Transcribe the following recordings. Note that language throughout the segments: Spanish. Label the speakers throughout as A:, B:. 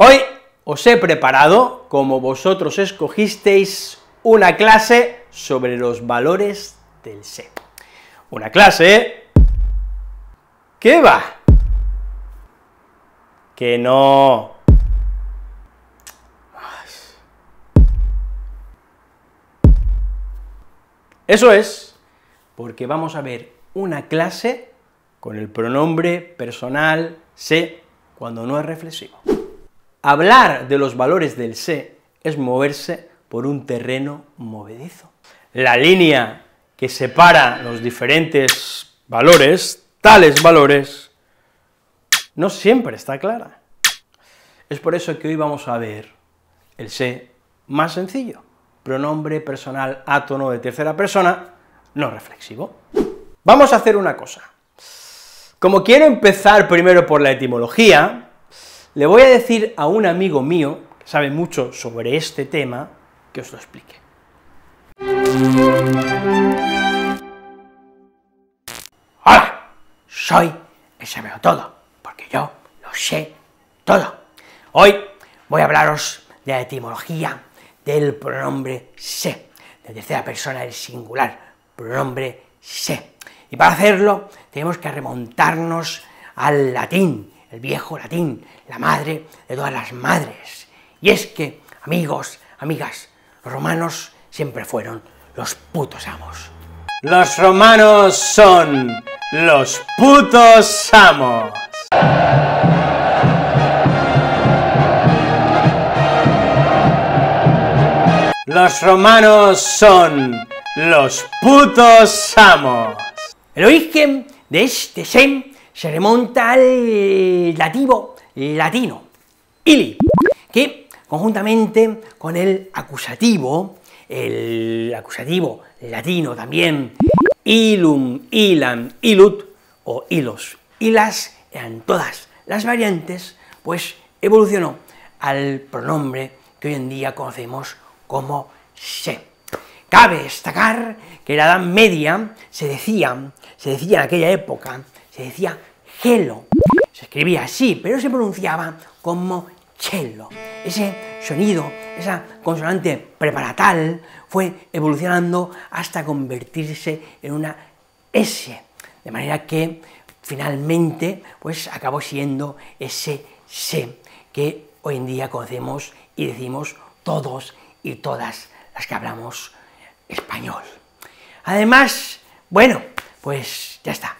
A: Hoy os he preparado, como vosotros escogisteis, una clase sobre los valores del ser. Una clase ¿Qué va? Que no. Eso es, porque vamos a ver una clase con el pronombre personal se cuando no es reflexivo. Hablar de los valores del se es moverse por un terreno movedizo. La línea que separa los diferentes valores, tales valores, no siempre está clara. Es por eso que hoy vamos a ver el se más sencillo, pronombre personal átono de tercera persona, no reflexivo. Vamos a hacer una cosa. Como quiero empezar primero por la etimología, le voy a decir a un amigo mío, que sabe mucho sobre este tema, que os lo explique. Hola, soy el sabeo todo, porque yo lo sé todo. Hoy voy a hablaros de la etimología del pronombre se, de tercera persona del singular, pronombre se. Y para hacerlo tenemos que remontarnos al latín, el viejo latín, la madre de todas las madres. Y es que, amigos, amigas, los romanos siempre fueron los putos amos. Los romanos son los putos amos. Los romanos son los putos amos. El origen de este sem se remonta al dativo latino, ili, que conjuntamente con el acusativo, el acusativo latino también, ilum, ilam, ilut, o ilos, ilas, eran todas las variantes, pues evolucionó al pronombre que hoy en día conocemos como se. Cabe destacar que en la Edad Media se decía, se decía en aquella época, se decía gelo. Se escribía así, pero se pronunciaba como cello. Ese sonido, esa consonante preparatal, fue evolucionando hasta convertirse en una S, de manera que finalmente pues acabó siendo ese se que hoy en día conocemos y decimos todos y todas las que hablamos español. Además, bueno, pues ya está,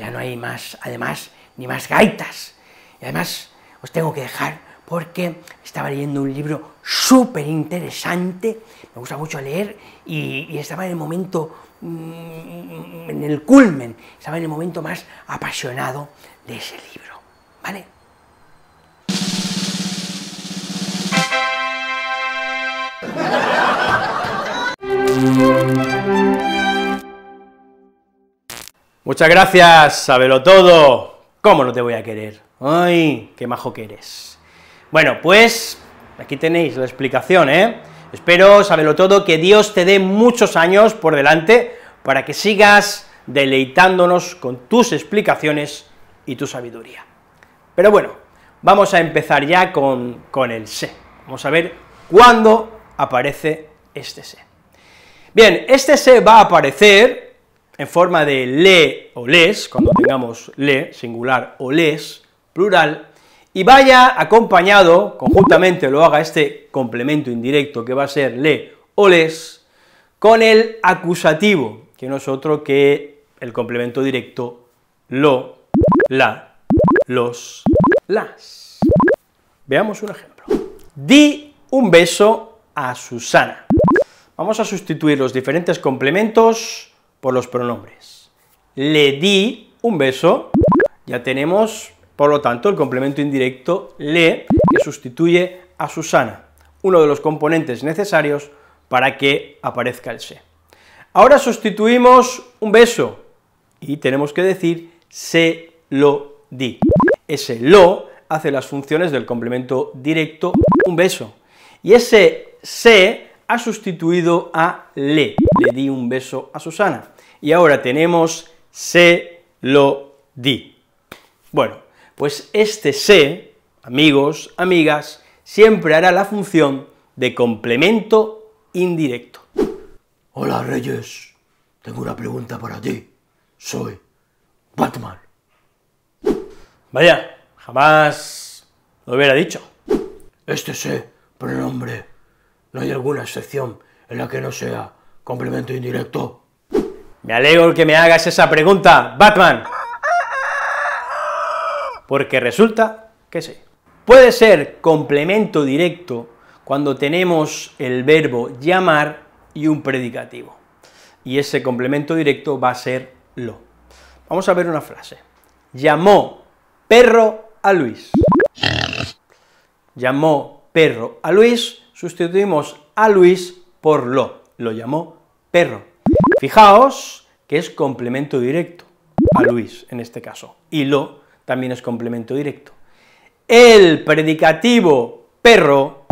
A: ya no hay más, además, ni más gaitas. Y además os tengo que dejar porque estaba leyendo un libro súper interesante, me gusta mucho leer, y, estaba en el momento, mm, en el culmen, estaba en el momento más apasionado de ese libro, ¿vale? Muchas gracias, sábelo todo. ¿Cómo no te voy a querer? ¡Ay, qué majo que eres! Bueno, pues aquí tenéis la explicación, ¿eh? Espero, sábelo todo, que Dios te dé muchos años por delante para que sigas deleitándonos con tus explicaciones y tu sabiduría. Pero bueno, vamos a empezar ya con, con el se. Vamos a ver cuándo aparece este se. Bien, este se va a aparecer en forma de le o les, cuando tengamos le, singular, o les, plural, y vaya acompañado, conjuntamente lo haga este complemento indirecto que va a ser le o les, con el acusativo, que no es otro que el complemento directo lo, la, los, las. Veamos un ejemplo. Di un beso a Susana. Vamos a sustituir los diferentes complementos por los pronombres. Le di un beso, ya tenemos, por lo tanto, el complemento indirecto le, que sustituye a Susana, uno de los componentes necesarios para que aparezca el se. Ahora sustituimos un beso, y tenemos que decir se lo di. Ese lo hace las funciones del complemento directo un beso, y ese se ha sustituido a le, le di un beso a Susana, y ahora tenemos se lo di. Bueno, pues este se, amigos, amigas, siempre hará la función de complemento indirecto.
B: Hola Reyes, tengo una pregunta para ti. Soy Batman.
A: Vaya, jamás lo hubiera dicho.
B: Este sé, pronombre. ¿No hay alguna excepción en la que no sea complemento indirecto?
A: Me alegro que me hagas esa pregunta, Batman. Porque resulta que sí. Puede ser complemento directo cuando tenemos el verbo llamar y un predicativo. Y ese complemento directo va a ser lo. Vamos a ver una frase. Llamó perro a Luis. Llamó perro a Luis, sustituimos a Luis por lo. Lo llamó perro. Fijaos que es complemento directo a Luis, en este caso, y lo también es complemento directo. El predicativo perro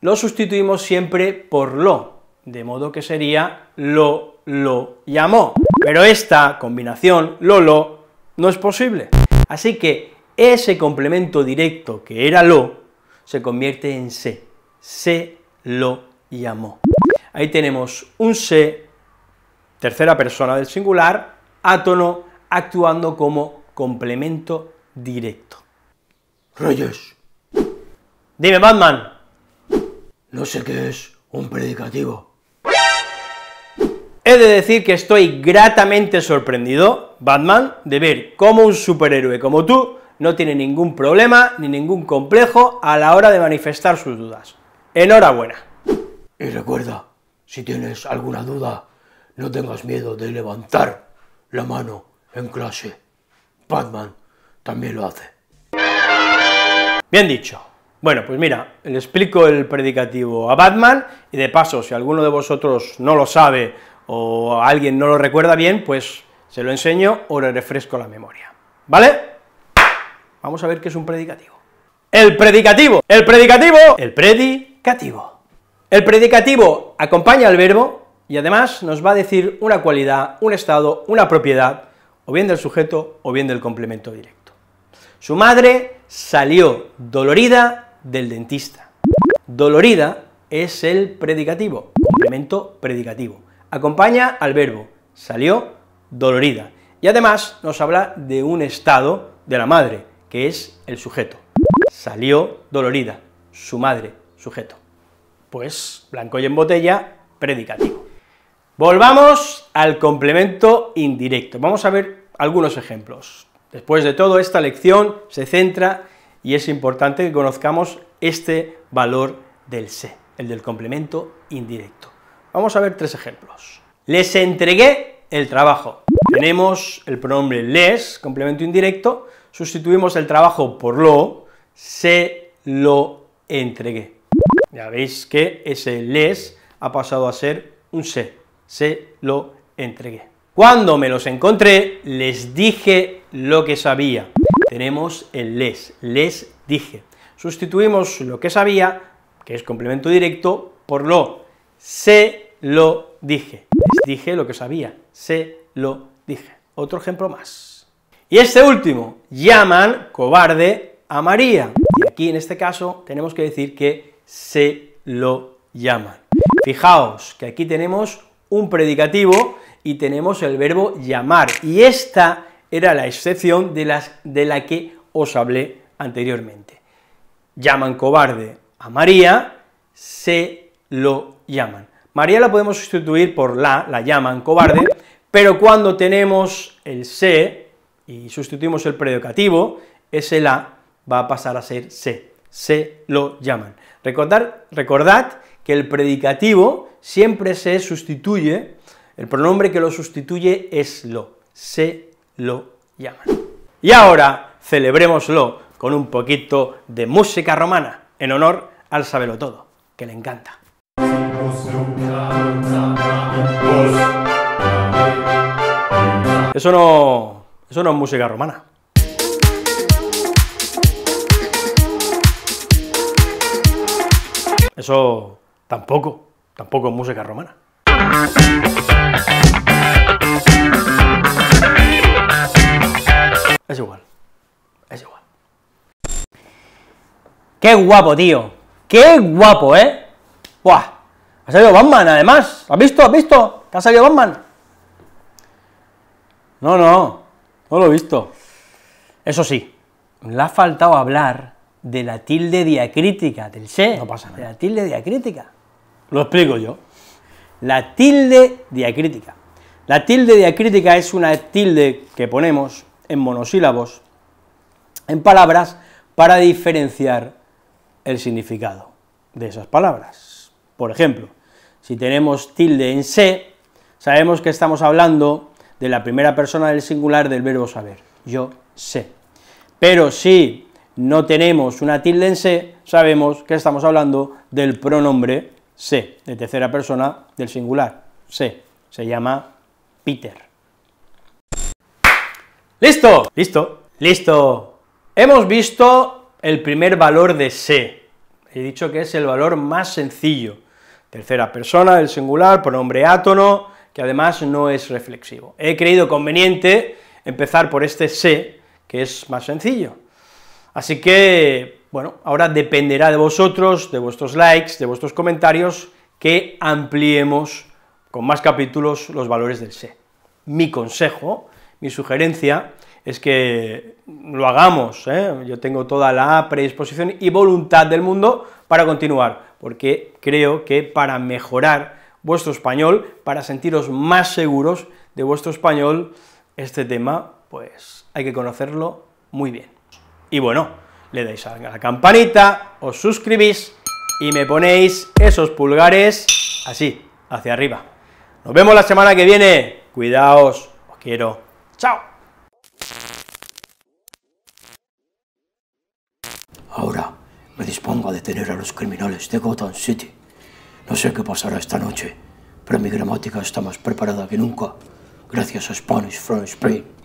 A: lo sustituimos siempre por lo, de modo que sería lo, lo llamó, pero esta combinación, lo, lo, no es posible. Así que ese complemento directo que era lo, se convierte en se, se lo llamó. Ahí tenemos un se tercera persona del singular, átono, actuando como complemento directo.
B: Reyes,
A: Dime, Batman.
B: no sé qué es un predicativo.
A: He de decir que estoy gratamente sorprendido, Batman, de ver cómo un superhéroe como tú no tiene ningún problema ni ningún complejo a la hora de manifestar sus dudas. Enhorabuena.
B: Y recuerda, si tienes alguna duda, no tengas miedo de levantar la mano en clase. Batman también lo hace.
A: Bien dicho. Bueno, pues mira, le explico el predicativo a Batman, y de paso, si alguno de vosotros no lo sabe o alguien no lo recuerda bien, pues se lo enseño o le refresco la memoria, ¿vale? Vamos a ver qué es un predicativo. El predicativo, el predicativo, el El predicativo acompaña al verbo y además nos va a decir una cualidad, un estado, una propiedad, o bien del sujeto o bien del complemento directo. Su madre salió dolorida del dentista. Dolorida es el predicativo, complemento predicativo. Acompaña al verbo, salió dolorida. Y además nos habla de un estado de la madre, que es el sujeto. Salió dolorida, su madre, sujeto. Pues blanco y en botella, predicativo. Volvamos al complemento indirecto. Vamos a ver algunos ejemplos. Después de todo, esta lección se centra y es importante que conozcamos este valor del se, el del complemento indirecto. Vamos a ver tres ejemplos. Les entregué el trabajo. Tenemos el pronombre les, complemento indirecto, sustituimos el trabajo por lo, se lo entregué. Ya veis que ese les ha pasado a ser un se, se lo entregué. Cuando me los encontré, les dije lo que sabía. Tenemos el les, les dije. Sustituimos lo que sabía, que es complemento directo, por lo, se lo dije. Les dije lo que sabía, se lo dije. Otro ejemplo más. Y este último, llaman cobarde a María. Y aquí en este caso tenemos que decir que se lo llaman. Fijaos que aquí tenemos un predicativo y tenemos el verbo llamar, y esta era la excepción de, de la que os hablé anteriormente. Llaman cobarde a María, se lo llaman. María la podemos sustituir por la, la llaman cobarde, pero cuando tenemos el se y sustituimos el predicativo, ese la va a pasar a ser se, se lo llaman. Recordad, recordad que el predicativo siempre se sustituye, el pronombre que lo sustituye es lo, se lo llaman. Y ahora celebrémoslo con un poquito de música romana, en honor al sabelotodo, que le encanta. Eso no, eso no es música romana. Eso tampoco, tampoco es música romana. Es igual, es igual. ¡Qué guapo, tío! ¡Qué guapo, eh! ¡Buah! Ha salido Batman, además. ¿Has visto? ¿Has visto? ¿Que ha salido Batman? No, no, no lo he visto. Eso sí, le ha faltado hablar de la tilde diacrítica, del se.
B: No pasa nada.
A: De la tilde diacrítica.
B: Lo explico yo.
A: La tilde diacrítica. La tilde diacrítica es una tilde que ponemos en monosílabos en palabras para diferenciar el significado de esas palabras. Por ejemplo, si tenemos tilde en se, sabemos que estamos hablando de la primera persona del singular del verbo saber, yo sé. Pero si no tenemos una tilde en se, sabemos que estamos hablando del pronombre se, de tercera persona del singular, se, se llama Peter. ¿Listo? ¿Listo? ¿Listo? Hemos visto el primer valor de se, he dicho que es el valor más sencillo, tercera persona del singular, pronombre átono, que además no es reflexivo. He creído conveniente empezar por este se, que es más sencillo. Así que, bueno, ahora dependerá de vosotros, de vuestros likes, de vuestros comentarios, que ampliemos con más capítulos los valores del se. Mi consejo, mi sugerencia, es que lo hagamos, ¿eh? yo tengo toda la predisposición y voluntad del mundo para continuar, porque creo que para mejorar vuestro español, para sentiros más seguros de vuestro español, este tema, pues hay que conocerlo muy bien. Y bueno, le dais a la campanita, os suscribís y me ponéis esos pulgares así, hacia arriba. Nos vemos la semana que viene, cuidaos, os quiero, chao.
B: Ahora me dispongo a detener a los criminales de Gotham City. No sé qué pasará esta noche, pero mi gramática está más preparada que nunca, gracias a Spanish from Spain.